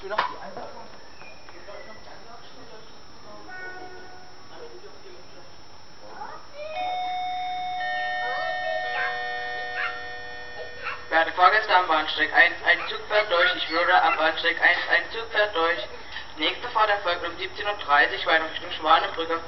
Ich will noch die Einladung. Werte Fahrgäste am Bahnsteig 1, ein Zug fährt durch. Ich würde am Bahnsteig 1, ein Zug fährt durch. Die nächste Fahrt erfolgt um 17.30 Uhr weiter Richtung Schwanebrücke.